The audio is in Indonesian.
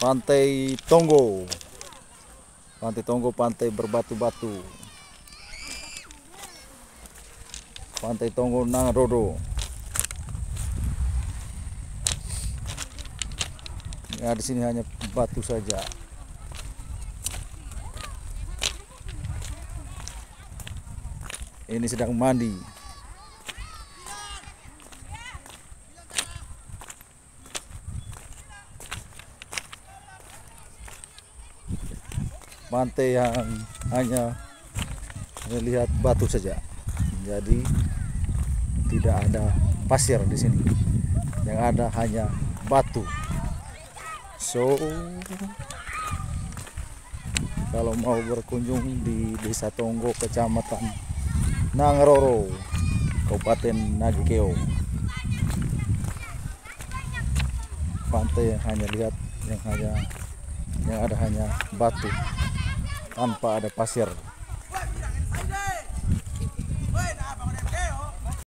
Pantai Tonggo. Pantai Tonggo pantai berbatu-batu. Pantai Tonggo Nang Rodo. Ya di sini hanya batu saja. Ini sedang mandi. Pantai yang hanya melihat batu saja. Jadi tidak ada pasir di sini. Yang ada hanya batu. So kalau mau berkunjung di Desa Tonggo, Kecamatan Nangroro, Kabupaten Nagikeo. Pantai yang hanya lihat yang hanya yang ada hanya batu tanpa ada pasir.